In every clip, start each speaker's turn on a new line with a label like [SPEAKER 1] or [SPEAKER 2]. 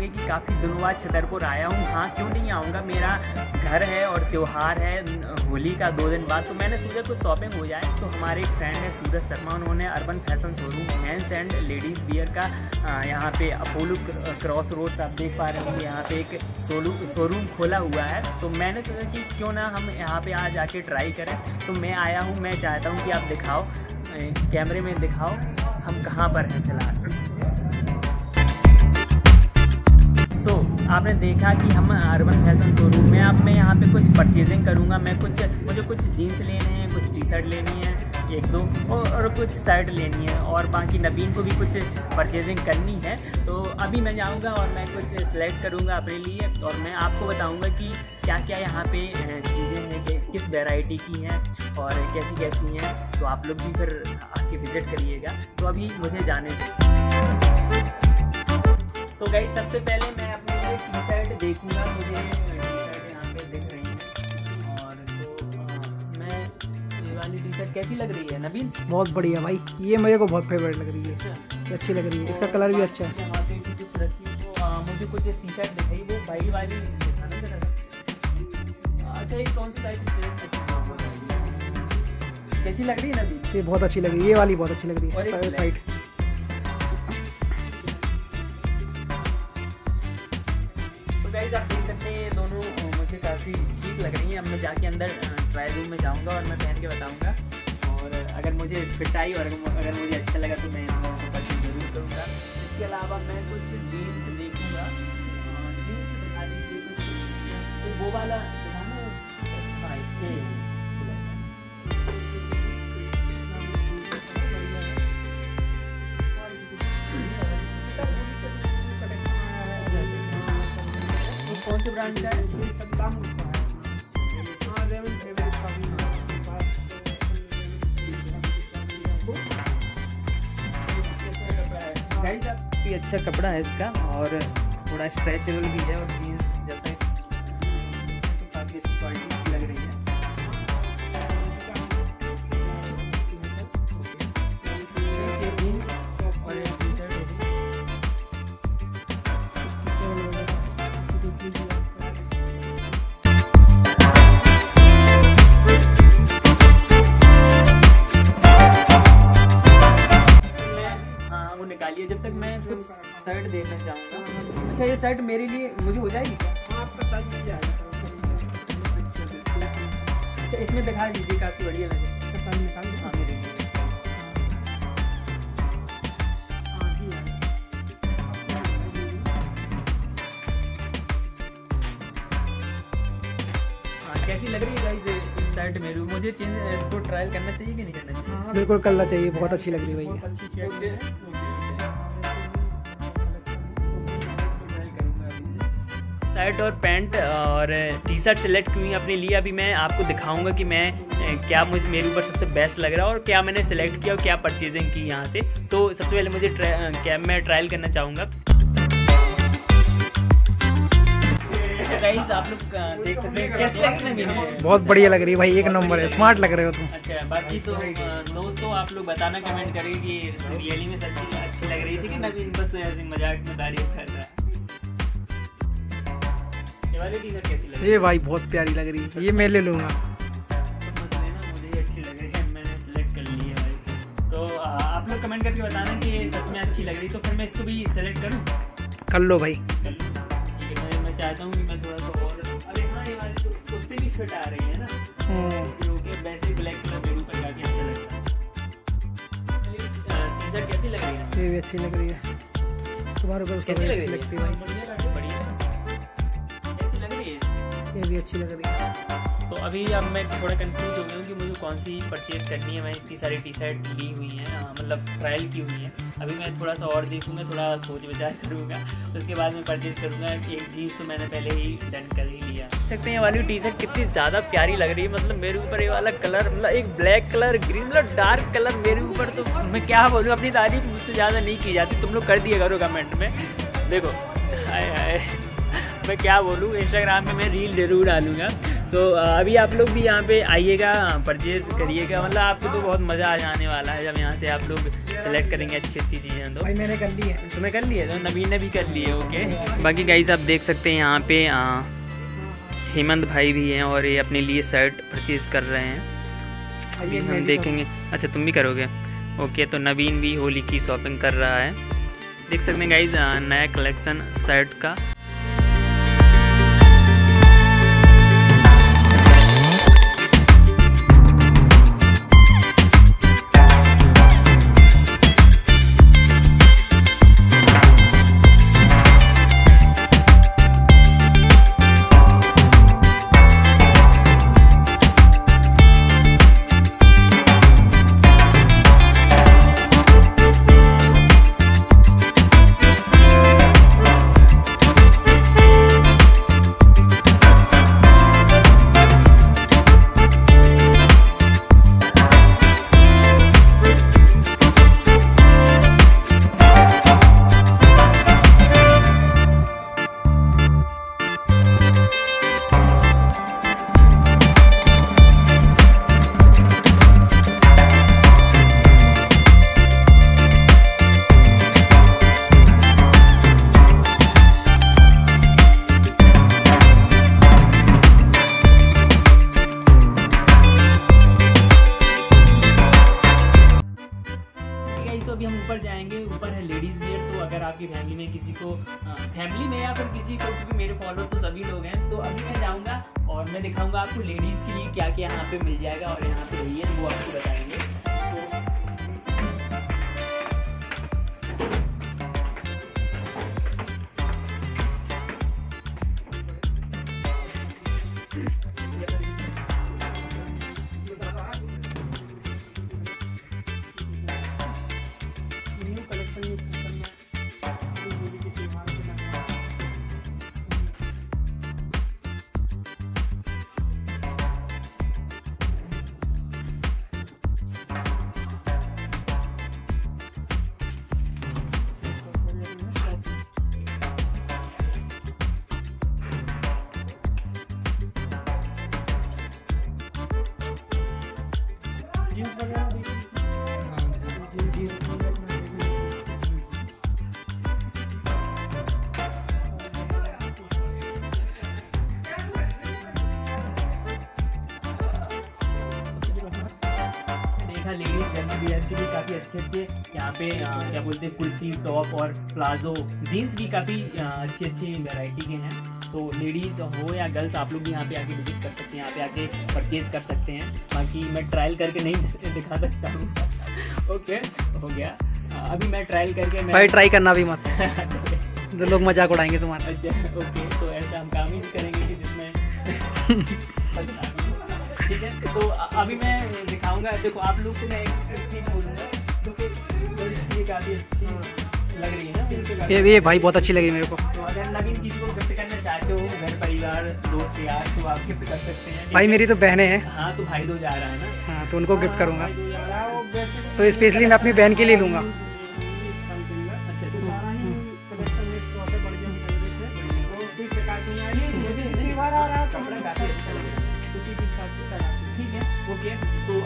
[SPEAKER 1] होंगे कि काफ़ी दिनों बाद छतरपुर आया हूँ। हाँ क्यों नहीं आऊँगा? मेरा घर है और त्यौहार है होली का दो दिन बाद। तो मैंने सोचा कुछ शॉपिंग हो जाए। तो हमारे एक फ्रेंड है सूरज शर्मा, उन्होंने urban fashion showroom mens and ladies wear का यहाँ पे अपोलो क्रॉस रोड आप देख पा रहे हैं। यहाँ पे एक शोरूम खोला हुआ है। तो मैंने सोचा कि क्यों ना हम यहाँ पे आज आके ट्राई करें। तो मैं आया हूँ, मैं चाहता हूँ कि आप दिखाओ कैमरे में दिखाओ, हम कहाँ पर हैं फ़िलहाल। सो so, आपने देखा कि हम अर्बन फ़ैशन शोरूम में अब मैं यहाँ पे कुछ परचेजिंग करूँगा। मैं कुछ मुझे कुछ जीन्स लेने हैं कुछ टी शर्ट लेनी है एक दो और, और कुछ शर्ट लेनी है और बाकी नवीन को भी कुछ परचेजिंग करनी है। तो अभी मैं जाऊँगा और मैं कुछ सेलेक्ट करूँगा अपने लिए और मैं आपको बताऊँगा कि क्या क्या यहाँ पे चीज़ें हैं कि किस वेराइटी की हैं और कैसी कैसी हैं। तो आप लोग भी फिर आके विज़िट करिएगा। तो अभी मुझे जाने दें। तो गई सबसे पहले मैं अपने लिए टी शर्ट देखूँगा मुझे टी शर्ट यहाँ पे दिख रही है। और तो मैं ये वाली टी शर्ट कैसी लग रही है नबीन?
[SPEAKER 2] बहुत बढ़िया भाई। ये मेरे को बहुत फेवरेट लग रही है। अच्छा। अच्छी लग रही है। इसका कलर भी अच्छा है।
[SPEAKER 1] मुझे कुछ टी शर्ट दिखाई वो वाइट वाली अच्छा ये कौन सी टाइप की कैसी लग रही है नबीन?
[SPEAKER 2] ये बहुत अच्छी लग रही है। ये वाली बहुत अच्छी लग रही है।
[SPEAKER 1] जाके अंदर ट्रायल रूम में जाऊँगा और मैं पहन के बताऊँगा। और अगर मुझे फिट आई और अगर मुझे अच्छा लगा तो मैं यहाँ परचेज ज़रूर करूँगा। इसके अलावा मैं कुछ जीन्स देखूँगा। जीन्स दिखा दीजिए कुछ। वो वाला हाँ कौन से ब्रांड का है सब काम काफ़ी अच्छा कपड़ा है इसका और थोड़ा स्ट्रेचेबल भी है और अच्छा ये शर्ट मेरे लिए मुझे हो जाएगी?
[SPEAKER 2] हाँ, आपका साइज़ मिल जाएगा
[SPEAKER 1] अच्छा इसमें दिखा दीजिए काफ़ी बढ़िया लगे।
[SPEAKER 2] साइज़ निकाल हाँ मेरे लिए
[SPEAKER 1] हाँ, कैसी लग रही है गाइस शर्ट मेरी? मुझे चेंज इसको ट्रायल करना चाहिए कि नहीं करना चाहिए?
[SPEAKER 2] हाँ, बिल्कुल करना चाहिए बहुत अच्छी लग रही है भैया।
[SPEAKER 1] शर्ट और पैंट और टी शर्ट सेलेक्ट की अपने लिए। अभी मैं आपको दिखाऊँगा कि मैं क्या मुझे मेरे ऊपर सबसे बेस्ट लग रहा है और क्या मैंने सेलेक्ट किया और क्या परचेजिंग की यहाँ से। तो सबसे पहले मुझे क्या मैं ट्रायल करना चाहूँगा। आप लोग देख सकते हैं कैसी लग रही है।
[SPEAKER 2] बहुत बढ़िया लग रही है भाई एक नंबर है। स्मार्ट लग रहे हो। तुम।
[SPEAKER 1] अच्छा बाकी तो दोस्तों आप लोग बताना कमेंट करेंगे कि रियली में सच अच्छी लग रही थी कि नवीन? बस मज़ाक में तारीफ़ कर रहा है।
[SPEAKER 2] ये भाई बहुत प्यारी लग रही है। ये मैं ले लूँगा।
[SPEAKER 1] तो आप लोग कमेंट करके बताना कि सच में अच्छी लग रही। तो फिर मैं इसको भी सेलेक्ट करूँ?
[SPEAKER 2] कर लो भाई।
[SPEAKER 1] मैं चाहता हूँ कि मैं थोड़ा सा और अरे हाँ ये वाली तो उससे भी फिट आ रही है ना। हम्म। वैसे ब्लैक कलर मेरे ऊपर काफ़ी अच्छा लगता है। टी शर्ट कैसी लग रही है?
[SPEAKER 2] ये भी अच्छी लग रही है। तुम्हारे ऊपर सब अच्छी लगती है भाई। ये भी अच्छी लग रही है।
[SPEAKER 1] तो अभी अब मैं थोड़ा कंफ्यूज हो गया हूँ कि मुझे कौन सी परचेज करनी है। मैं इतनी सारी टी शर्ट ली हुई हैं मतलब ट्रायल की हुई है। अभी मैं थोड़ा सा और देखूँगा, थोड़ा सोच विचार करूँगा। उसके बाद मैं परचेज करूँगा। कि एक जीन्स तो मैंने पहले ही डन कर ही लिया। सकते हैं ये वाली टी शर्ट कितनी ज़्यादा प्यारी लग रही है। मतलब मेरे ऊपर ये वाला कलर मतलब एक ब्लैक कलर ग्रीन मतलब डार्क कलर मेरे ऊपर तो मैं क्या बोलूँ, अपनी तारीफ़ मुझसे ज़्यादा नहीं की जाती। तुम लोग कर दिए करो कमेंट में। देखो। हाय हाय। मैं क्या बोलूँ इंस्टाग्राम पे मैं रील ज़रूर डालूँगा। सो अभी आप लोग भी यहाँ पे आइएगा परचेज करिएगा। मतलब आपको तो बहुत मज़ा आ जाने वाला है जब यहाँ से आप लोग सेलेक्ट करेंगे अच्छी अच्छी चीज़ें तो।
[SPEAKER 2] भाई मैंने कर ली है।
[SPEAKER 1] तुम्हें कर लिए तो नवीन ने भी कर लिए ओके बाकी गाइस आप देख सकते हैं यहाँ पे हेमंत भाई भी हैं और ये अपने लिए शर्ट परचेज कर रहे हैं। अभी हम देखेंगे। अच्छा तुम भी करोगे? ओके तो नवीन भी होली की शॉपिंग कर रहा है। देख सकते हैं गाइज़ नया कलेक्शन शर्ट का। फैमिली में या फिर किसी को, क्योंकि मेरे फॉलोअर तो सभी लोग हैं तो अभी मैं जाऊँगा और मैं दिखाऊँगा आपको लेडीज़ के लिए क्या क्या यहाँ पे मिल जाएगा और यहाँ पे भैया वो आपको बताएँगे। जींस वगैरह देखिए देखा लेडीज़ गर्ल्स वियर के लिए काफ़ी अच्छे अच्छे यहाँ पे क्या बोलते हैं कुर्ती टॉप और प्लाजो जीन्स भी काफ़ी अच्छी अच्छी वैरायटी के हैं। तो लेडीज़ हो या गर्ल्स आप लोग भी यहाँ पे आके विज़िट कर सकते हैं यहाँ पे आके परचेज कर सकते हैं। बाकी मैं ट्रायल करके नहीं दिखा सकता हूँ। ओके हो गया। अभी मैं ट्रायल करके मैं
[SPEAKER 2] भाई ट्राई करना भी मत। तो लोग मज़ाक उड़ाएँगे तुम्हारा।
[SPEAKER 1] अच्छा ओके तो ऐसा हम काम ही करेंगे कि जिसमें ठीक है? तो अभी मैं दिखाऊँगा। देखो आप लोग को मैं एक चीज़ बोलूँगा क्योंकि गर्ल्स काफ़ी अच्छी लग रही है ना
[SPEAKER 2] ये ये भाई बहुत अच्छी लगी मेरे को।
[SPEAKER 1] तो अगर नवीन किसी को गिफ्ट करना चाहते हो घर परिवार दोस्त यार तो आप गिफ्ट कर सकते हैं।
[SPEAKER 2] भाई मेरी तो बहनें हैं।
[SPEAKER 1] हाँ तो भाई दो जा रहा है ना।
[SPEAKER 2] हाँ तो उनको गिफ्ट करूँगा।
[SPEAKER 1] रहा है, वो वैसे
[SPEAKER 2] तो स्पेशली मैं अपनी बहन के लिए लूँगा।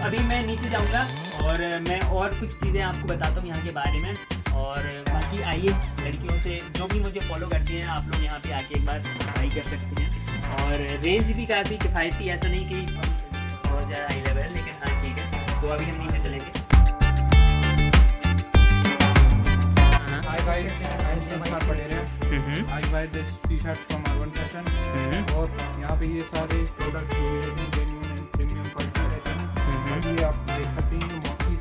[SPEAKER 1] अभी मैं नीचे जाऊँगा और मैं और कुछ चीज़ें आपको बताता हूँ यहाँ के बारे में। और बाकी आइए लड़कियों से जो भी मुझे फॉलो करती हैं आप लोग यहाँ पे आके एक बार ट्राई कर सकते हैं। और रेंज भी काफ़ी किफ़ायती ऐसा नहीं कि बहुत ज़्यादा हाई लेवल है लेकिन हाँ ठीक है। तो अभी हम नीचे चलेंगे।
[SPEAKER 3] I buy this t-shirt from Urban Fashion.
[SPEAKER 1] हम्म,
[SPEAKER 3] और यहाँ पे ये सारे प्रोडक्ट जो हैं genuine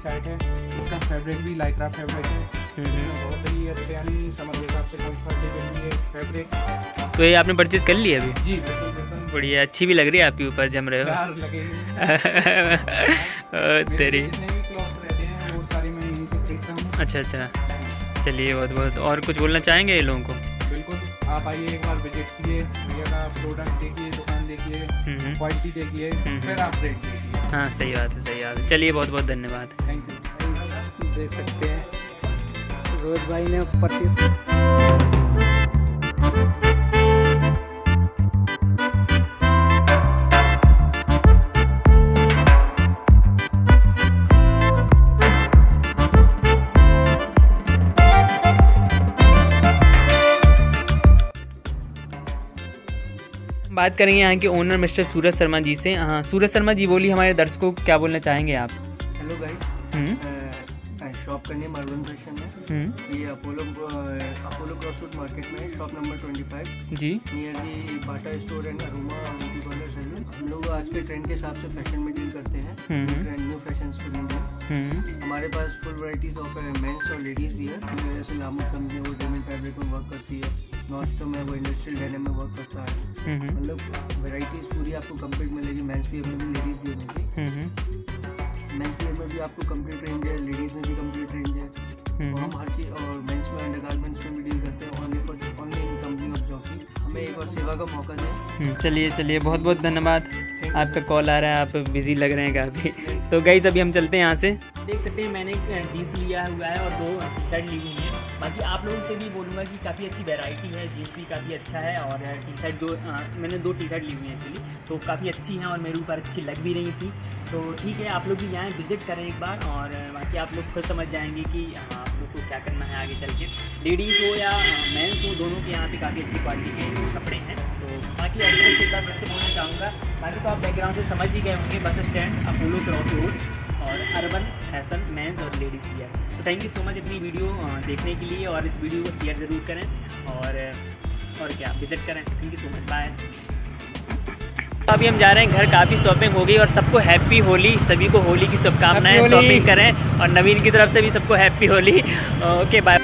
[SPEAKER 3] साइट है इसका फैब्रिक भी लाइक्रा फैब्रिक है।
[SPEAKER 1] हम्म।
[SPEAKER 3] बहुत ही अच्छे यानी समर के हिसाब से कंफर्टेबल भी है फैब्रिक
[SPEAKER 1] तो ये आपने परचेज कर लिया अभी?
[SPEAKER 3] जी
[SPEAKER 1] बढ़िया अच्छी भी लग रही है आपके ऊपर जम रहे हो। तेरी? अच्छा अच्छा। चलिए बहुत बहुत। और कुछ बोलना चाहेंगे ये लोगों को?
[SPEAKER 3] बिल्कुल। आप आइए एक बार विज़िट कीजिए भैया का प्रोडक्ट देखिए दुकान देखिए
[SPEAKER 1] हम्म,
[SPEAKER 3] क्वालिटी देखिए
[SPEAKER 1] हम्म।
[SPEAKER 3] फिर आप रेट देखिए।
[SPEAKER 1] हाँ सही बात है, सही बात है। चलिए बहुत बहुत धन्यवाद।
[SPEAKER 3] थैंक यू
[SPEAKER 2] देख सकते हैं। रोज भाई ने परचेज
[SPEAKER 1] बात करेंगे यहाँ के ओनर मिस्टर सूरज शर्मा जी से। हाँ सूरज शर्मा जी बोली हमारे दर्शकों को क्या बोलना चाहेंगे आप?
[SPEAKER 3] हेलो गाइस शॉप का नेम अर्बन फ़ैशन है
[SPEAKER 1] हम्म।
[SPEAKER 3] ये Apollo Apollo cross road market में shop number twenty five
[SPEAKER 1] ji.
[SPEAKER 3] Near the Bata store and Aroma beauty parlour salon हम लोग आज के ट्रेंड के हिसाब से फ़ैशन में डील करते हैं। Trend new fashion India
[SPEAKER 1] hmm.
[SPEAKER 3] हमारे पास फुल वैरायटीज ऑफ़ मेंस और लेडीज़ भी है। जैसे लामू कंपनी वो डेमन फैब्रिक में वर्क करती है। नॉस्टो में वो इंडस्ट्रियल डेनिम में वर्क करता है। मतलब वैरायटीज पूरी आपको कंप्लीट मिलेगी। मेंस वियर में भी लेडीज़ वियर में भी।
[SPEAKER 1] हम्म
[SPEAKER 3] मेंस वियर में भी आपको कंप्लीट रेंज है। लेडीज़ में भी कंप्लीट रेंज है। तो हम हर चीज़ और मेंस में अंडरगारमेंट्स में भी डील करते हैं। Only for only in company of Jockey हमें एक और सेवा का मौका दें।
[SPEAKER 1] हम्म, चलिए चलिए। बहुत बहुत धन्यवाद आपका कॉल आ रहा है। आप बिज़ी लग रहे हैं काफ़ी। तो गाइज़ अभी हम चलते हैं यहाँ से। देख सकते हैं मैंने जीन्स लिया हुआ है और दो शर्ट ली हुई है। बाकी आप लोगों से भी बोलूँगा कि काफ़ी अच्छी वैरायटी है जीन्स भी काफ़ी अच्छा है और टी शर्ट जो अ, मैंने दो टी शर्ट ली हुई हैं एक्चुअली तो काफ़ी अच्छी हैं और मेरे ऊपर अच्छी लग भी रही थी। तो ठीक है आप लोग भी यहाँ विज़िट करें एक बार और बाकी आप लोग खुद समझ जाएँगे कि आप लोग को क्या करना है आगे चल के। लेडीज़ हो या मेंस हो दोनों के यहाँ पे काफ़ी अच्छी क्वालिटी के कपड़े हैं। तो बाकी एड्रेस एक बार फिर से बोलना चाहूँगा बाकी तो आप बैकग्राउंड से समझ ही गए होंगे bus stand Apollo cross road और मैंस फ़ैशन मेंस और लेडीज़ वियर तो थैंक यू सो मच अपनी वीडियो देखने के लिए और इस वीडियो को शेयर ज़रूर करें और और क्या विज़िट करें। Thank you so much bye तो अभी हम जा रहे हैं घर काफ़ी शॉपिंग हो गई और सबको हैप्पी होली सभी को होली की शुभकामनाएँ शॉपिंग करें और नवीन की तरफ़ से भी सबको हैप्पी होली। Okay bye